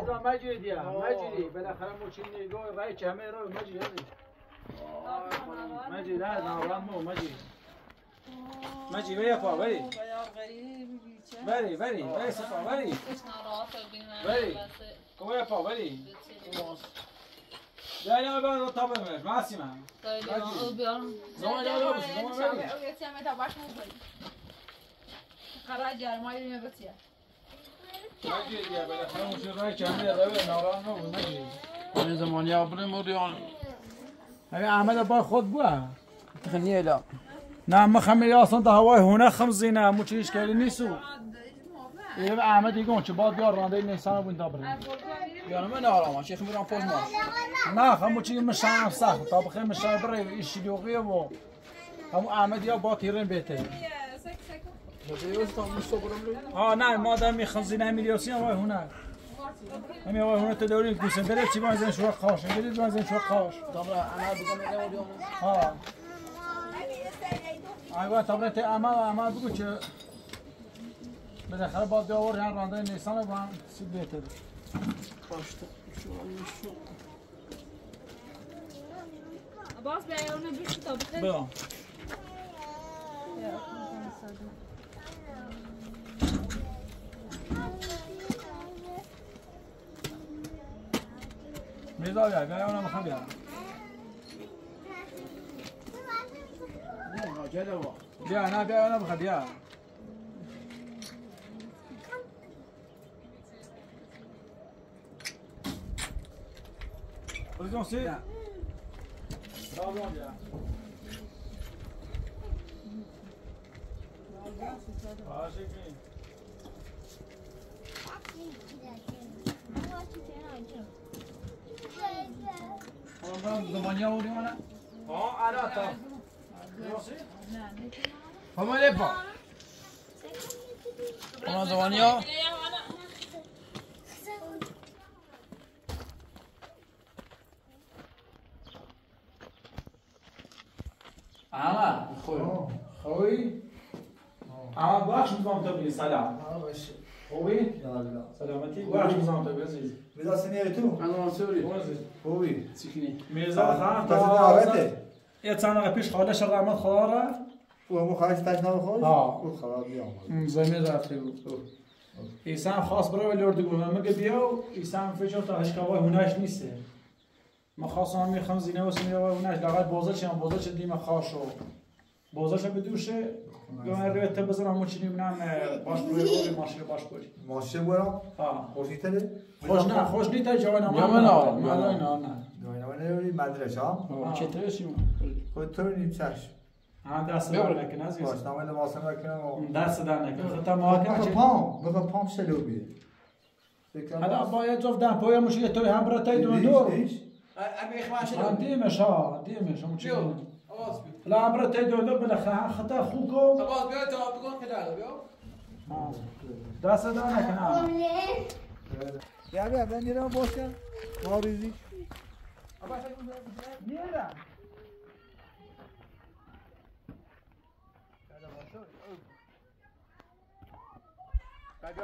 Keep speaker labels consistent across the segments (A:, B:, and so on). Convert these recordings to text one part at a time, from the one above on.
A: رضا مجید یا مجیدی. بالاخره موچین نگاه رای چمه رو مجید مجید نه نوران مو مجید مجید بیا پا بری بری بری بری صفا بری بری کما پا بری ya da olsun. Zaman ver.
B: قرار گرمایی رو میبتیه
A: مجید یا بالاخره موچین رای چمه رو نوران مو مجید
C: این زمانی ها بریم موریان
A: همین احمد با خود بوا
C: تخنیه لا
A: نه ما خمیر اصلا ده هوای هونه خمزینه مو چه اشکالی نیستو یه احمد یگون چه باد بیار رانده نیسان بوین تا بریم.
C: یا من آرام شیخ میرم فوز ماش
A: نه خمو چی مشان سخت. تا بخیر مشان بره ایش لوقی و همو احمد یا با تیرین بیته. ها نه ما در می خمزینه میلیوسی هوای هونه همین هوای هونه تدوری گوسن بره چی؟ بازن شو خاش بره بازن شو خاش
C: دابرا انا بگم موریان
A: ها ایوه تابلت عمل عمل بگو که بالاخره باید بیاور یعنی رانده نیسان با هم سید بهتره؟
B: باز به اون بیشتر تا بخیر.
A: بیا. میزا بیا بیا اونم می‌خوام بیا بیا نه بیا اونم می‌خوام بیا Horizon si? Bravo bia. Aşık Ondan zamanya oluyor bana. Ha, ara ta.
C: همه لپا اون زمانی ها
A: احمد خوبی خوبی احمد بخش می‌زنم تو بگی سلام خوبی سلامتی بخش می‌زنم تو عزیز
D: Vida seni tu.
C: انا منصوری
A: خوب عزیز
D: Ovi.
C: سکنی
A: میرزا خان
D: تا
A: تا
D: دعوته.
A: یه چند پیش خالش رحمت خدا را
D: او همو خواهش تشنه خود؟
A: آه.
D: او خراب بیام.
A: زمین رفته بود ایسان خواست برای لرد گفتم مگه بیا و ایسان فکر تا هشکاوای هونش نیسته ما خواستم می‌خوام زینه و سمیه و هونش لغت بازه چیم بازه چه دیم خاشو بازه چه بدوشه یا من روی تا بزنم همون چینی بنام باش بروی ماشین باش بروی
D: ماشه برام.
A: آه
D: خوشی تله.
A: خوش نه خوش نیت جوان ما
C: یا من آه.
A: نه نه نه
D: دوینا من نمیری مدرسه هم.
C: چطوری شما
D: خود تو نیم چشم.
A: هم دست در نکن عزیز
D: باش نامه لباسم بکنم و.
A: دست در نکن خطا ما
D: بگو
A: کنه
D: پام. بگو پام شلو بیه.
A: حالا باید جفت دن پویا موشی یه توی هم برای دون دور
D: دیش؟
C: ابي اخوان
A: آه، دیمش ها دیمش همون چی لا عبرت تيدو دو بالاخره خطا خوكم
C: خلاص بیا تا بگم کدال بیا
A: دست دا نکنم
D: بیا بیا بیا میرم باشم. ما ریزی.
C: بیا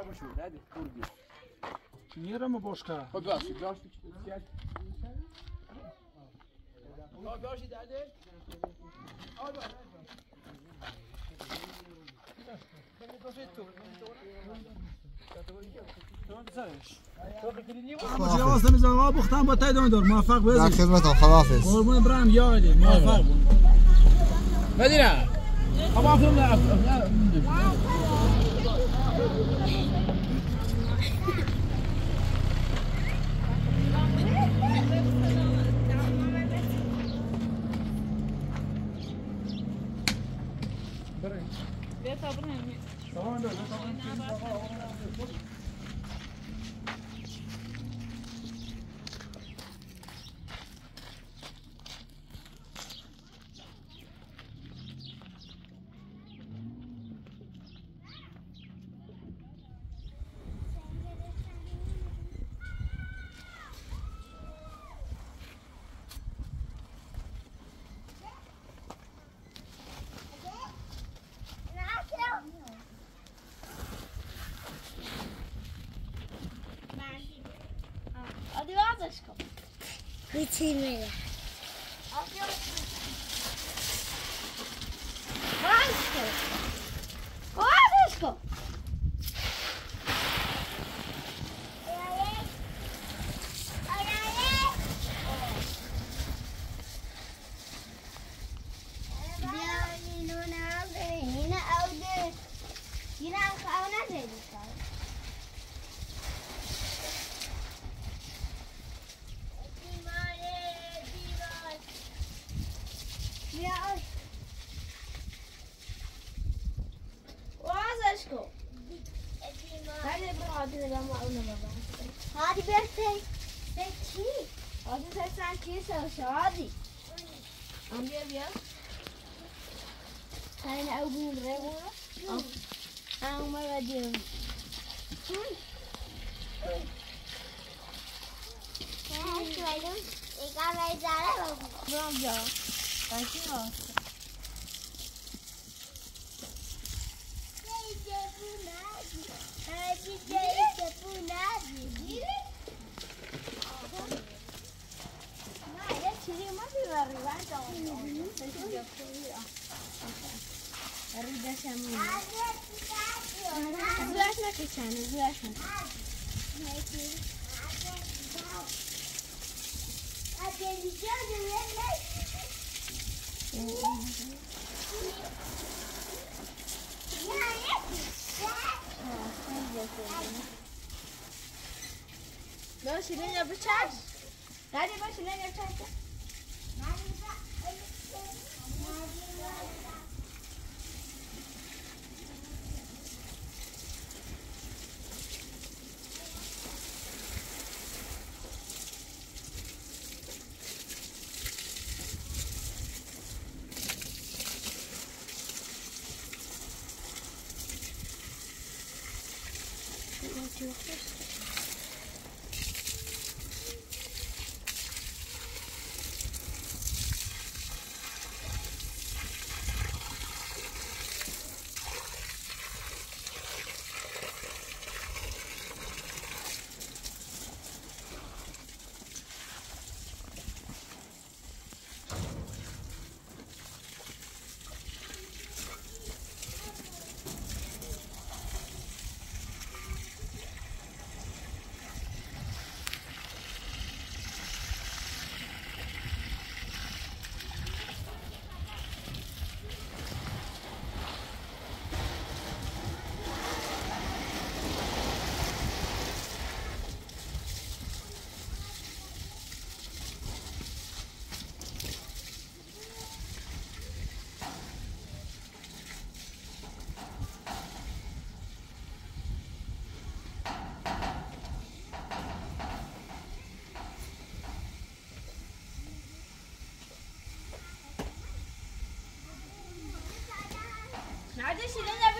C: بشو دادی خوردی
A: میرم باشکا
C: خود باش
A: جواز می‌زنم آب بختم با تای دور موفق
D: در
A: بزنید
D: خدمتم خداحافظ.
A: قربون ابراهیم یادی موفق بود
C: مدينة أبغى أفهم لا
B: بیا تا
E: Tamam. Tamam.
F: she didn't have a charge. Daddy, but she didn't. 这是人家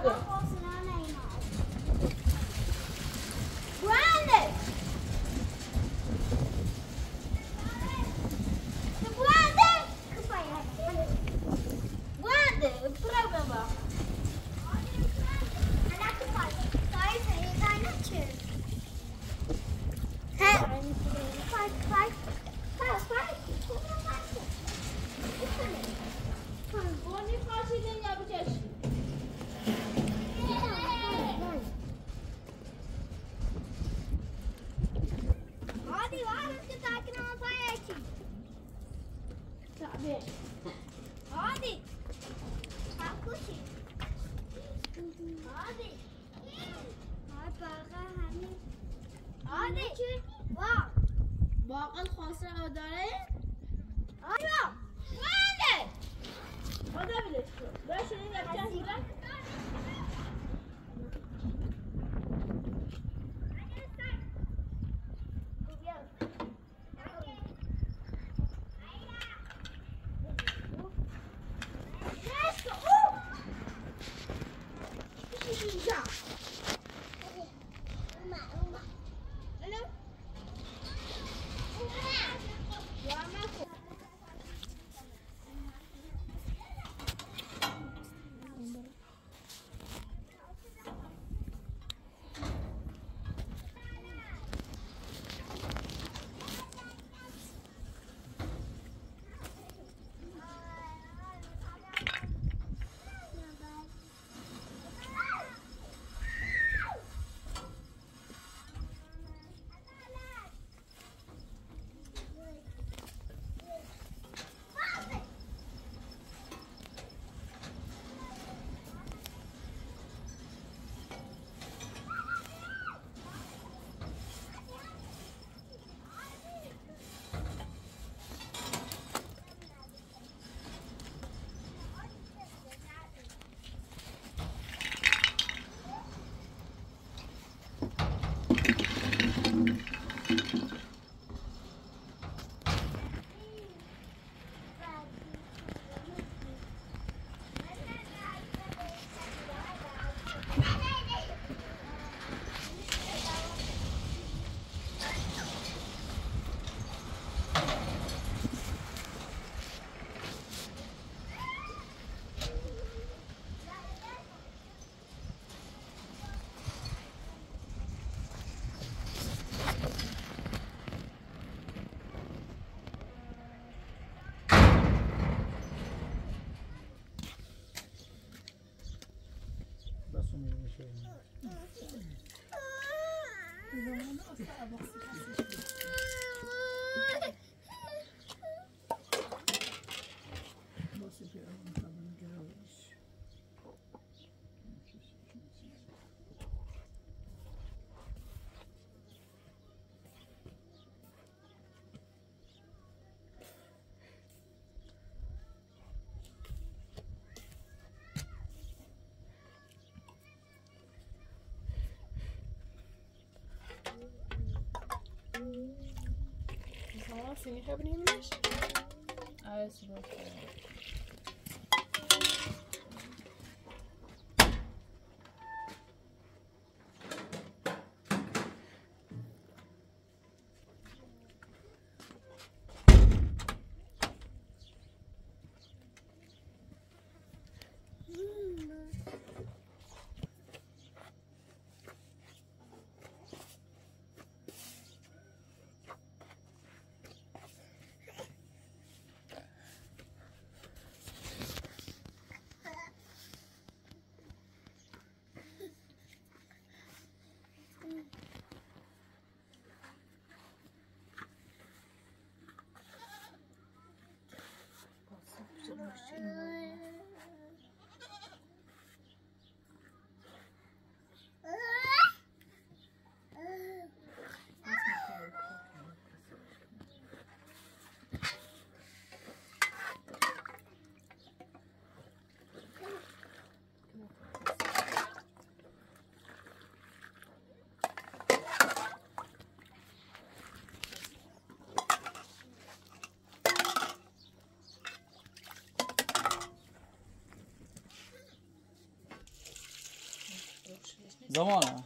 F: 个 anything
A: you have any
B: I was. ましょう。
A: زمانه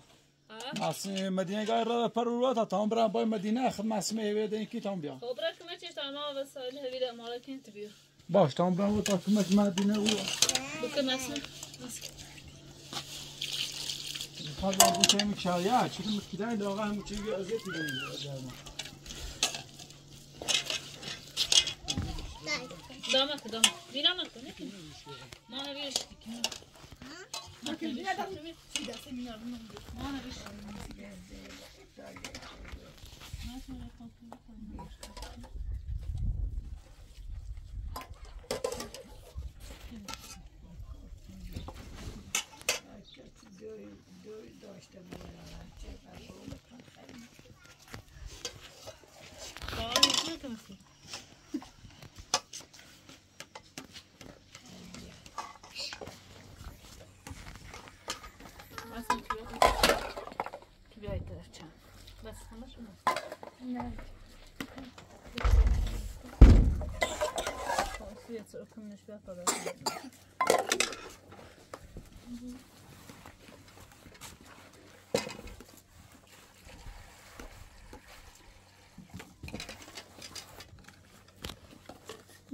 A: ماسی مدینه گای را پر رو تا تام برام با مدینه خد میوه دین کی تام بیا؟
B: خب برای کمه چیز تمام وسایل هویل مالا کنت بیو
A: باش تام برام تا کمک مدینه و
B: بکن اصلا
A: خد با بو که میچایا چی میکیدن؟ لاغه هم چی داریم
B: دامه که دامه. بینا من کنه که ما نبیش ما نبیش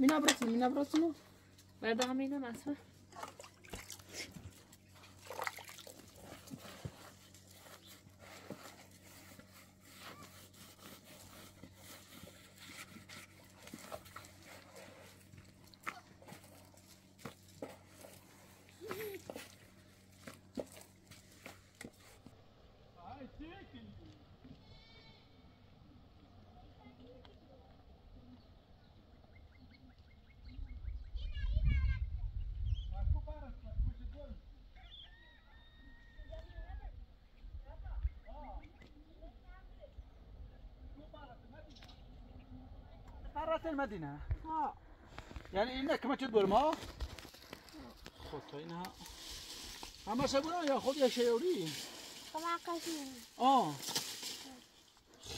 B: Nos vemos en
C: la próxima. Vea a.
A: حرة المدينة اه يعني انك ما تدبر ما خد اینها همه شبونه یا خود یا شیوری؟
G: کما کسی
A: آه.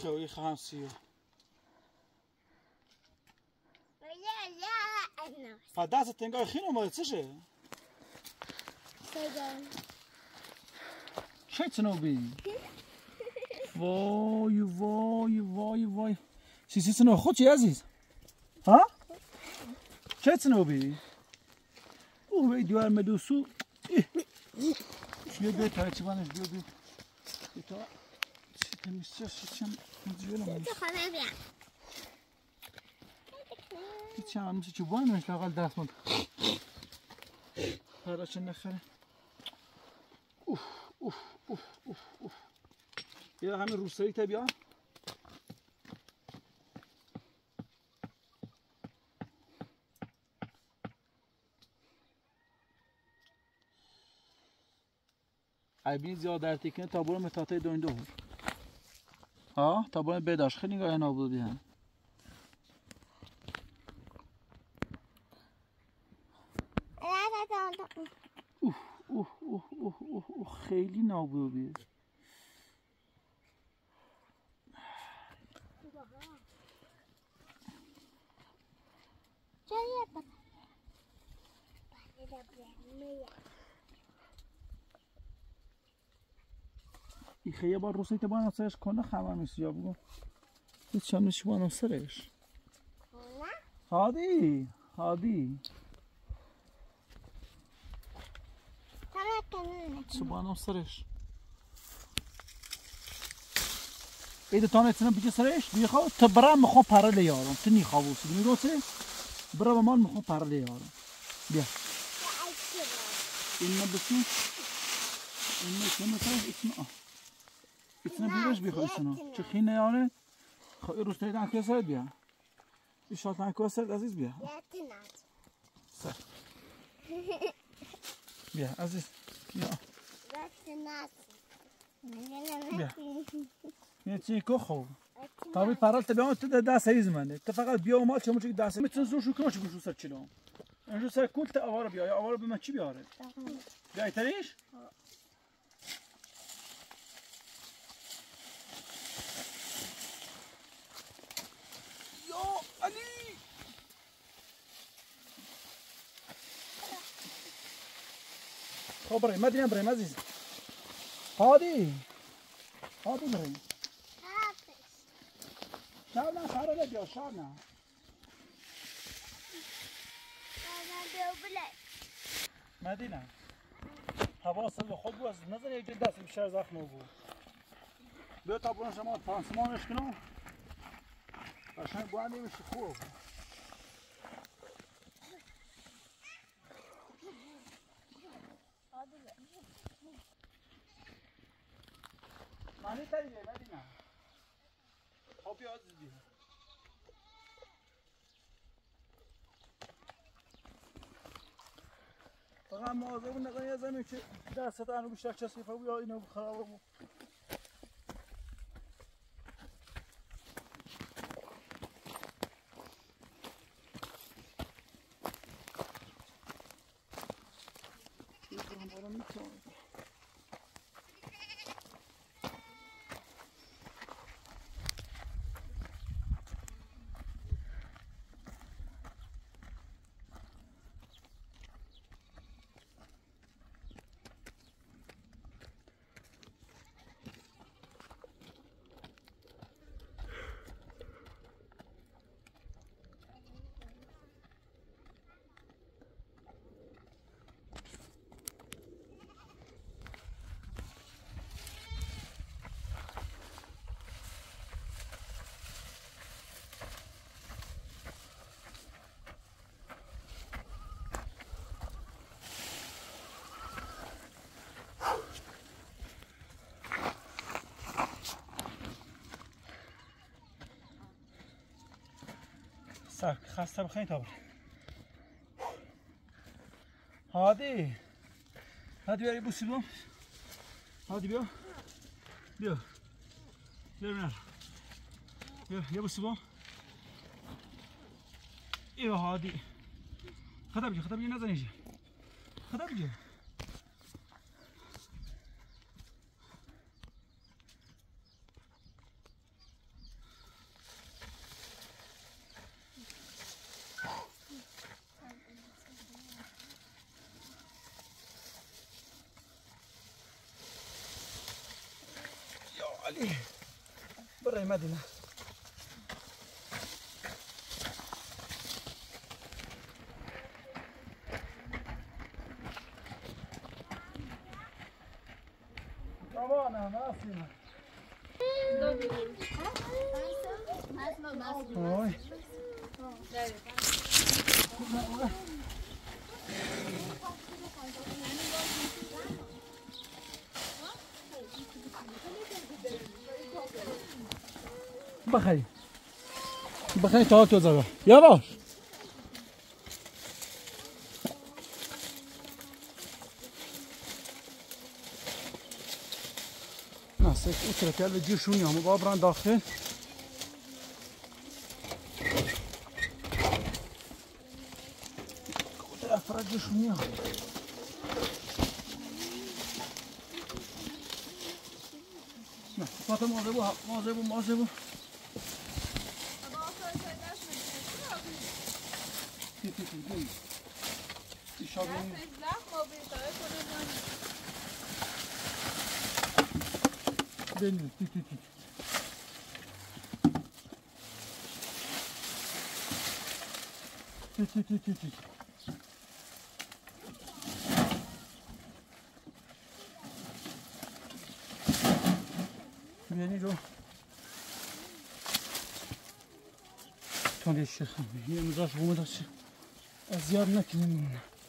A: شوی خمسی.
G: یا یا انا
A: فدست تنگاه خین اومده چشه
G: سیدان
A: چه تنوبی وای وای وای وای. سیسی تنو خود چی عزیز؟ ها؟ چه تنوبی اوه بی دیوار مدوسو بیا بیا تا چی بانش بیا بیا بیا تا چی تمیسته چی چم مزیولم
G: تو خانه بیا
A: هیچ هم میشه بانش لاقل دست حالا چه نخره. اوف اوف اوف اوف اوف یه همین روسری تا بیا عبین زیاد در تکنه تا برو متاته دوین دو ها تا برو بداش. خیلی نگاه نابودی هم خیلی نابودی
G: جایی بابا
A: ایخه یه بار روسی تبان سرش کنه خمه میسی یا بگو. هیچ هم نشی بانم سرش. هادی هادی. چه بانم سرش. ایده تا نتونم بگه سرش؟ بیخوا تا برم می‌خوام پره لیارم تو نیخوا بوسی. میگو سه برم من می‌خوام پره لیارم بیا. این بسی این سرش. ایتنا آه ایتنا بیخوا ایتنا چه خینه یاره خب این روز تایدن که سرت بیا این شاطن که سرت عزیز بیا بیا عزیز. بیا. یه چی که خوب طبعا پرال تبعون تدا دا سيز من انت فقط بيا وما تشمو چيك دا سيز متن زو شو كما شو سر چلو انجو سر كل تا اوار بيا يا اوار بما چي بياره جاي تريش خبري ما ادري ابراهيم عزيز هادي هادي ابراهيم شارنا شارنا بيا شارنا مدینه. حواست به خود بود نظر یک دست بیشتر زخم بود. بیا تا برون شما پانسمانش کنم قشنگ باندی میشه خوب. معنی تاییه مدینه خب بیا عزیز بیا فقط مواظب نکنی از زمین که دستت انو بیشتر چسبیفه بود یا اینو خراب بود. سر خسته بخیر تا هادی. هادی بیاری بوسی بام هادی بیا. بیا. بیا بیا. بیا یه بوسی بام ایو هادی. خدا بجا خدا بجا نزنی خدا بجا علي برا مدينة طبعا بخری. بخری تا تو زبا یواش ناسك اترك قلب جير شوني هم بابران داخل. افراد جير شوني فاطمه مواظبو مواظبو مواظبو Ti, ti, ti, ti. Ti šabim. Beni, ti, ti, ti. Ti, ti, ti, ti, ti. Vieni رو تانده شیخ یه مزاش بومه داشته اذیت نکنیم شاب یا دورم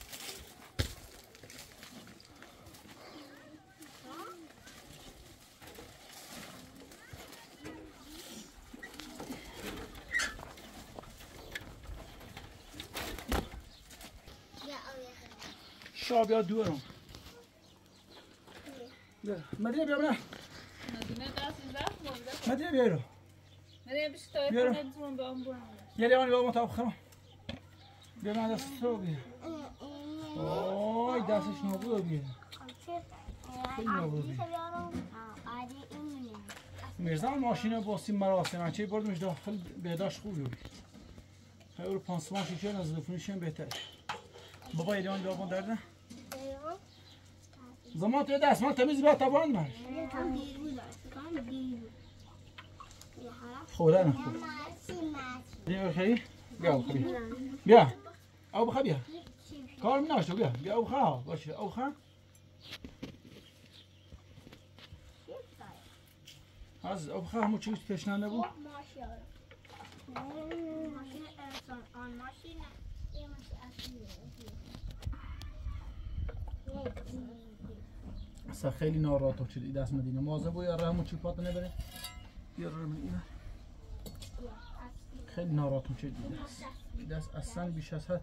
A: بیا مدینه بیا بنا
B: مدینه دست زخم بوده
A: مدینه بیا رو.
B: مدینه بیش تا. کنه جون به اون برم
A: یه لیوانی با ما تا بخرم بیا من دست تو بیا. آی دستش نابود بیا. خیلی نابود بیا. مرزا ماشین باسی مراسم چه بردمش؟ داخل بهداشت خوبی بود. خیلی پانسمان شیشه از دفنیشن بهتر بابا یه لیوانی با درده. زمان تو دستمال تمیز بیا تبان من خوره نه بیا بخری؟ بیا بخری. بیا. او بخا بیا. کار می ناشتو بیا بیا او بخا باشه. او بخا از او بخا همون چیز تشنه بود. اصلا خیلی ناراحت شد این دست مدینه مازه بو یا همون چی پات نبره. بیا رو من اینه خیلی ناراحت شد این دست. این دست اصلا بیش از حد.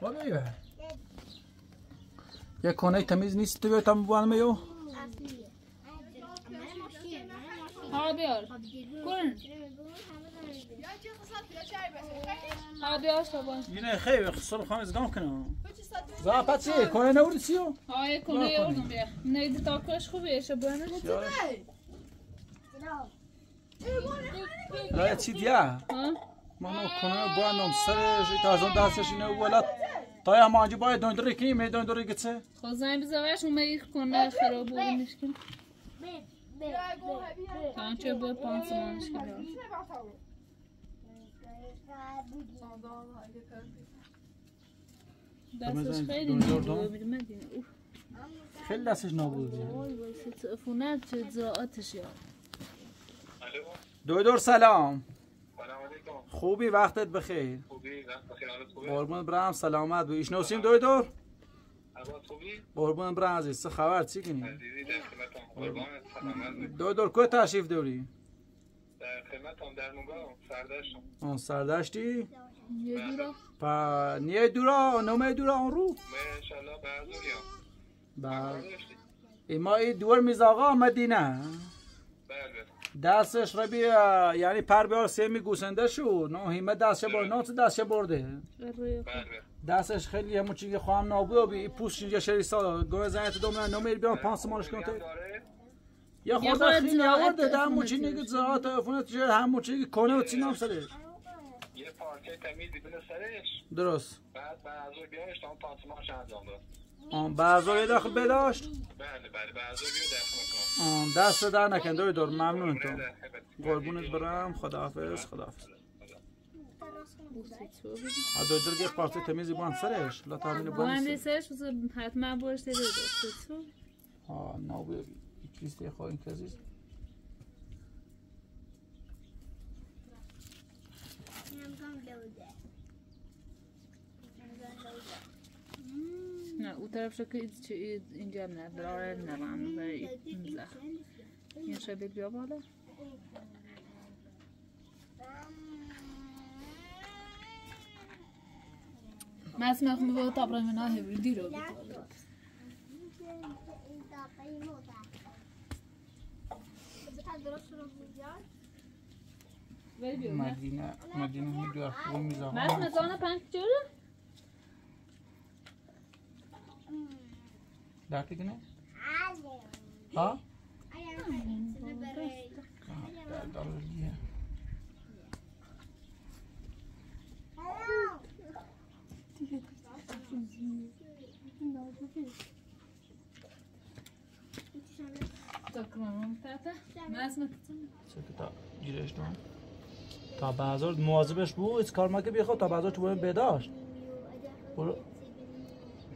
A: بالا بیا. یه کنه تمیز نیست. تو بیایتم بوان میو
B: ها بیار. کن. شبان
A: اینه خیلی خسر خواهم گام کنم زا پچی کنه نورد سیو
B: های کنه یارم بیا نیدی تاکش خوبه شبان
A: لا چی دیا ما کنه با سرش تا از اون دستش اینه ولات تا یا مانجی باید دوندری کنی می دوندری گتسه
B: خب زنگ بزنش اون میخ کنه خراب بود مشکل تا چه بود پانسمانش کنه دستش خیلی نابود
A: خیلی دستش نابود بود.
B: وای وای چه یا
A: دور سلام. خوبی؟ وقتت بخیر.
H: خوبی؟
A: قربون برم. سلامت بو. ایشنوسیم دو دور؟
H: عباس خوبی؟
A: قربون برم عزیز. چه خبر؟ چی کنی؟ دور کو تشریف دوری؟
H: در خدمتم در نگاه سردشتم
A: اون سردشتی؟
B: یه دورا
A: پا نیه دورا نومه دورا اون رو.
H: ما انشالله بعد داشتی
A: ایما ای دور میزاقا مدینه.
H: بله.
A: دستش ربی یعنی پر بیار سیمی گوسنده شو. نو هیمه دستش برده نو تو دستش برده.
H: بله.
A: دستش خیلی همون چیزی خواهم نابود. بی پوست اینجا شریستا. گوه زنیت دومن نو میری بیان پانسمانش کنه
H: داره
A: یا
B: یه
A: خورده
B: خورده
A: خیلی آورده در همون
B: زیر.
A: که زراعت عفونت چیه همون که کنه و چینام سرش.
H: یه پارچه تمیزی بده سرش.
A: درست.
H: بعد اون بیارش تا اون پانسمانش انجام داد
A: آن یه داخل بداشت.
H: بله بله اون بیا دست می‌کنم
A: آن دست در نکن. دوی دور ممنون تو.
H: بله.
A: قربونت برم. خداحافظ خداحافظ.
B: تو
A: دو درگه پارچه تمیزی بان سرش. لا تامین بان
B: سرش. حتما برش دیده بوسه تو
A: ها نابود چیزی خواهیم کزیز
B: نه او طرف شو که چه اینجا نه داره نرم و این زخم. این شبیه بیا بالا. اسمم خود با طبرا من هی دیرو ولی بیا
A: مدینه مدینه هی دو خوب میزا
B: من اسم زانه پنج جوره
A: درکی کنه ها در دارویه گیرش دون تا بازار مواظبش بود از کار ما که بیخواد تا بازار تو بداشت برو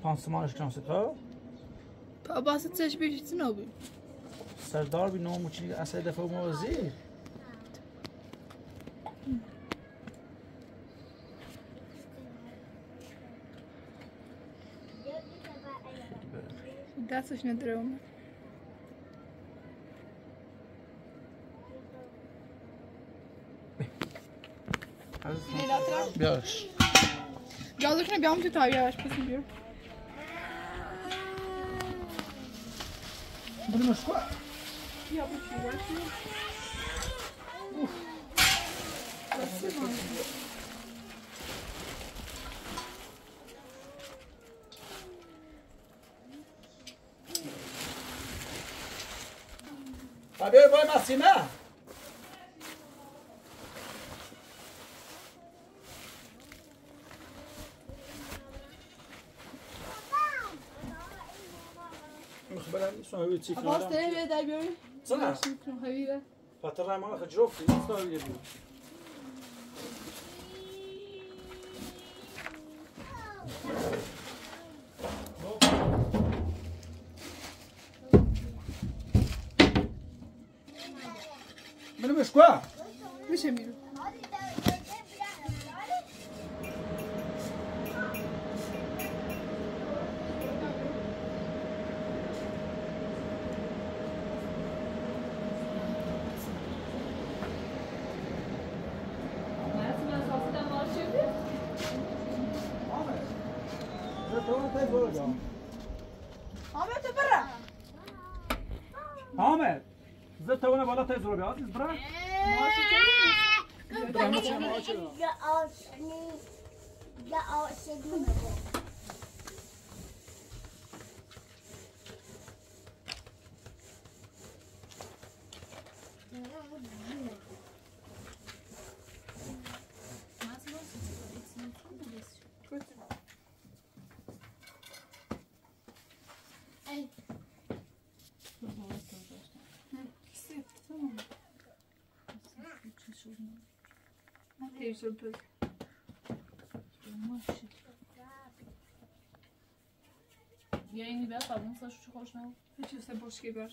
A: پانسمانش کنم ستا
B: باسه چش بیشت نبی
A: سردار بی نومو چی اصلا دفعه موازی
B: دستش نداره Nee, laat eraf. Ja. Ja, dat kan
A: ik bij hem doen, ja, ik pas niet meer.
B: Moet je maar squat? Ja,
A: moet
B: je
A: maar Oeh. Dat is Cadê? Vai vacinar?
B: سنوی چی
F: فرام؟ هفاز
A: تره بیده بیاری؟ چنه؟ خبیره فتر رای
G: Hayır. Teyze böyle. Я
B: и не бяпа, но слышу, что хочешь. Я
F: тебе все борщ кибер.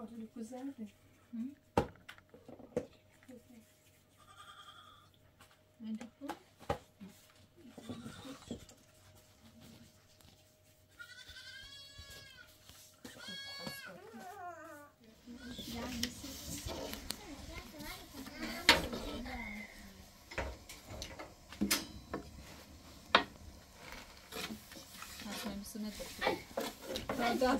F: دست نیستم چی باشه. Gosto de cozinhar.
B: حتما میسونه
F: Dá,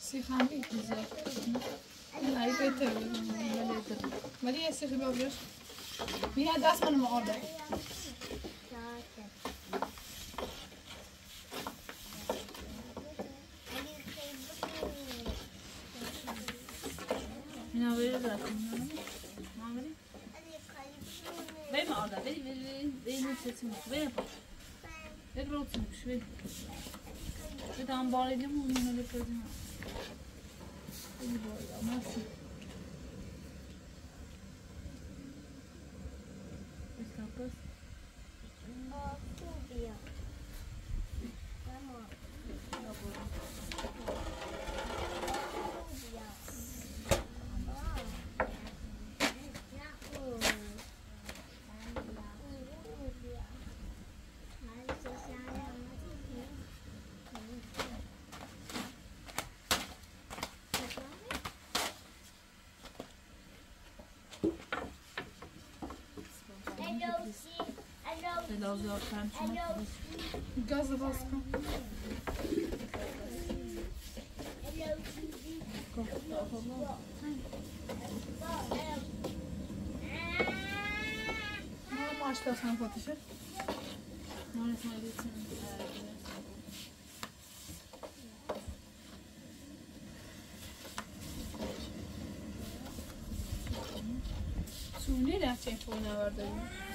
F: سیخم بیتیزه ای بهتر ولی یه سیخی بابرش میره دست منو مقارده
B: اینا بری رفتیم ما بری بریم آردا بری بری بری بری نوشتیم بری پا بری برو تیمش بری بری tam bağlayalım mı onu öyle koydum. İyi bağlayamazsın. Thank you.
F: Gazla baskın. Mama açtı sen patışı.
B: Mama sen
F: de sen. Sulu ne yapacak bu ne var dedim.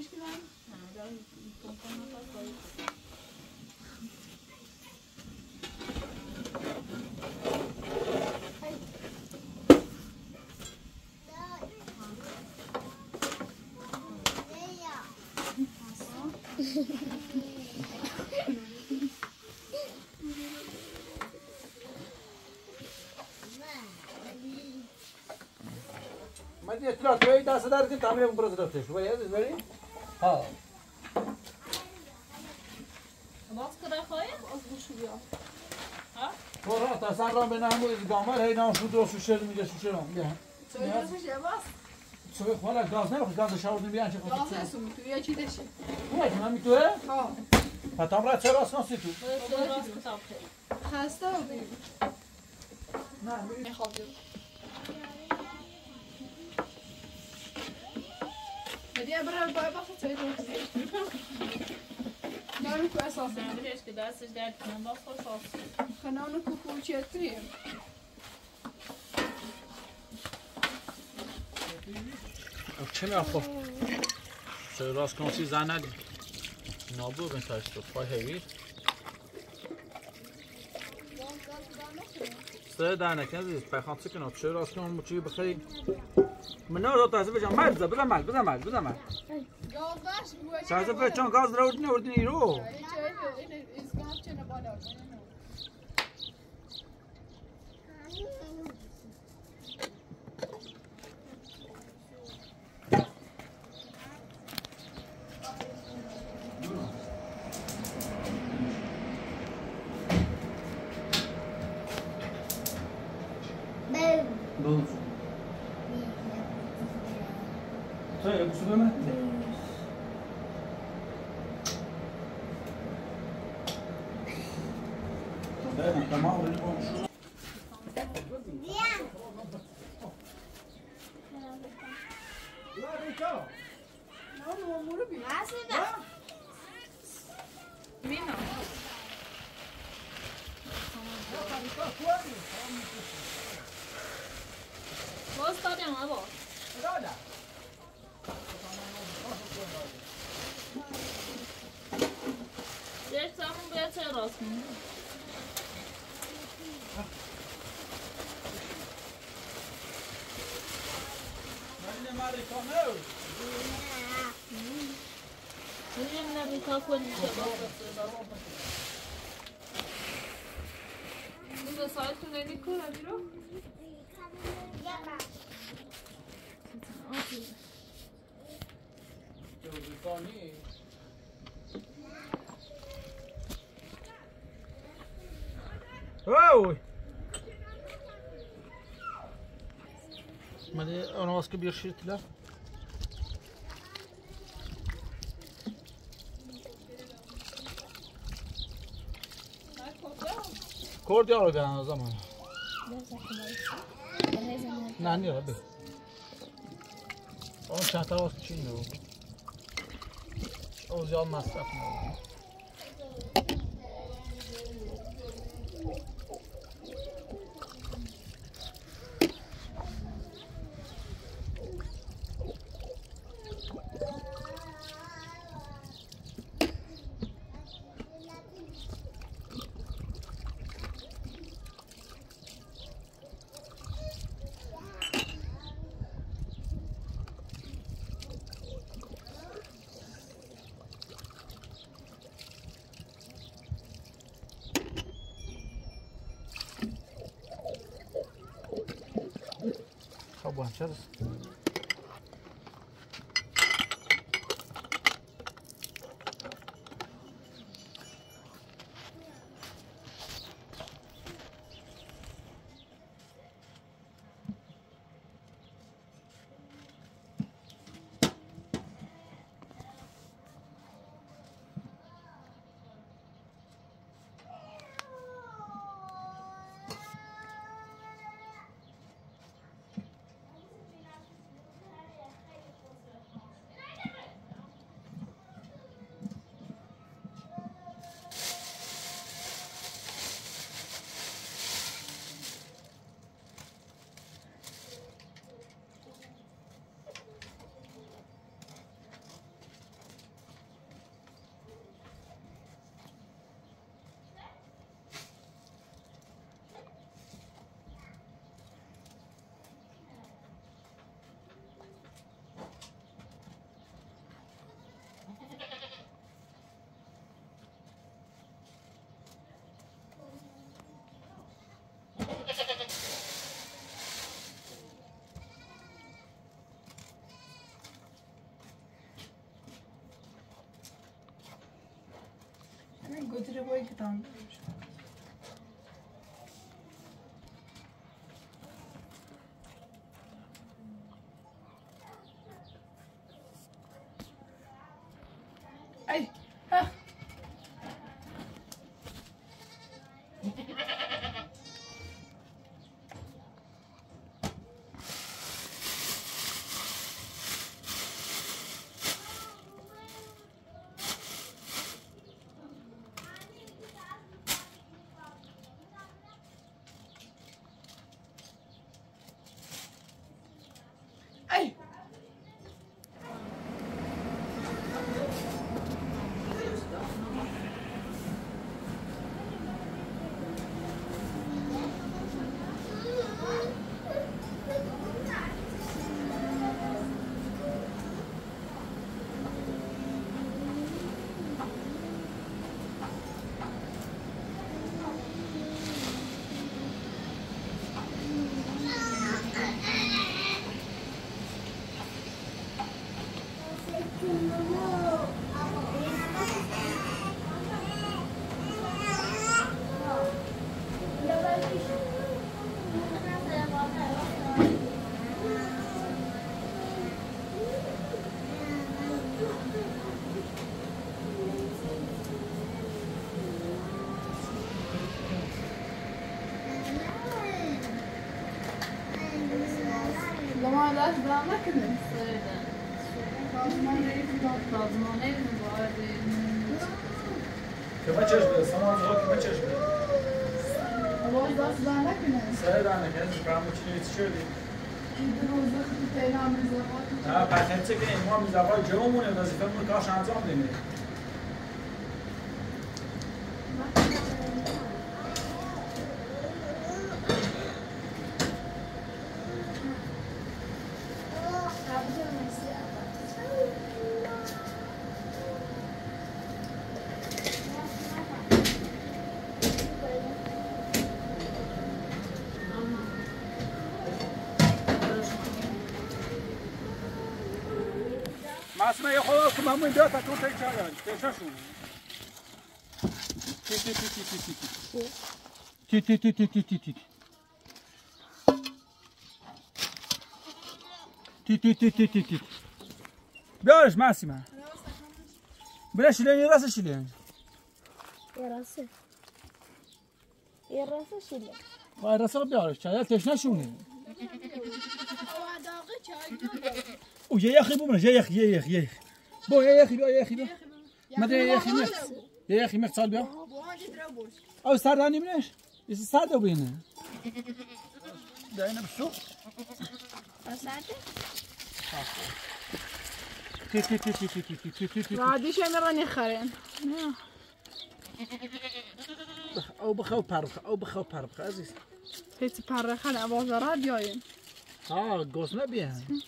A: misturar. Ah, agora comprando outra coisa. म्हणजे तुला तो एक तास हज़ार की तांबडे परत राहते ها
B: Wat kan gooien?
A: فورا تاسان را بنامو از گامر هی نام شد و شوشر میگه شوشر هم بیا
F: Söyle bir şey bas.
A: شوی خوالا گاز نمی‌خواد گاز شاور نمیان چه خواهد
F: ne su tu ya çi deşi.
A: نه من میتوه
F: Ha.
A: فتام را چرا اسناسی تو
B: Böyle
F: نه برای با بخواه تایی رو کنیش نه برای بای بخواه تایی
B: رو کنیش نه برای بای بخواه تایی رو
F: کنیش خنانو کنیش
A: چه می‌خواه؟ سه راست کنیش زنه دیم نابو بین تایی رو پای هیوی سه درنکنیش پیخان چه راست کنیش بخواهی؟ من نه داد تحصیل بجام مرد بزن مرد بزن مرد بزن مرد
I: bu
A: تحصیل بجام گاز را اردین اردین ایرو
I: Hiç
A: Söyle
B: kusur dönmedin mi? quando chegou a pessoa. Bunda só tu nem me cura,
A: virou? Oh! Mas é o nosso que bicho lá. Yavru ben o zaman. Ne ne abi? Onun çanta var içinde o. O ziyal masraf mı? خب چرا؟
F: কচুরি বই
B: খেতাম
F: سازمان
B: مبارد
I: که بچش بده سامان آقا که بچش بده
F: ولی دست بر نکنه
I: سر بر نکنه برم بچینه چی شدی؟
F: این دو روزه خیلی پیدا میزواد
I: نه پتنچه یعنی که ایمان جمع مونه وظیفه مون کاش انجام نمیده
A: it, it, it, it, it, it, it. Ti, ti, ti, ti, ti, ti.
E: Bioreš, Masima. Bre,
A: šilenje, rasa šilenje. Je rasa.
F: Je rasa
A: šilenje. Vay rasa bioreš, çay. Ya teşne şunu. O ye yakhi bu ye yakhi ye yakhi ye. Bu ye yakhi bu ye yakhi bu. Mede ye yakhi ne? Ye yakhi mektal bu. Bu hangi drabuş? Av sarrani bineş. Isso sabe, Albina? Daí não precisa. Passada?
F: بعدیش میرن یخرن
A: او بخو پرخ او بخو پرخ عزیز
F: پیت پرخن آواز را بیاین
A: آه گوز نبیان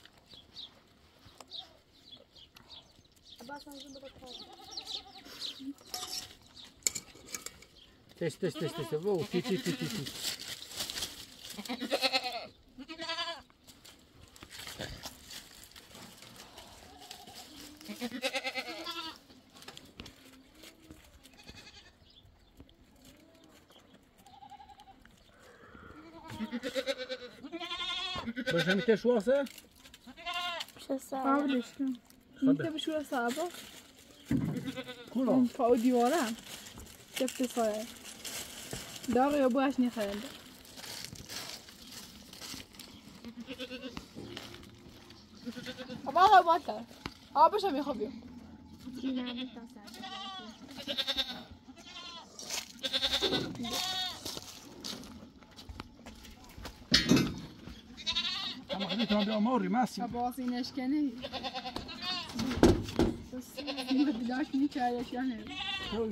A: Test, test, test, test. Wow, tit, tit, tit, tit. Masz mi też
E: łosę?
F: Przesadzam. Nie
A: to
F: byś łosę, bo?
A: Kulą.
F: Południu, ona. Ciepły swoje. Dar eu baš ne hajde. Обала бата. А обычно я хобби.
A: اما خیلی تو بیا موری ماسی
F: باز اینش
B: کنی بس بیداش نیچه ایش یعنی تو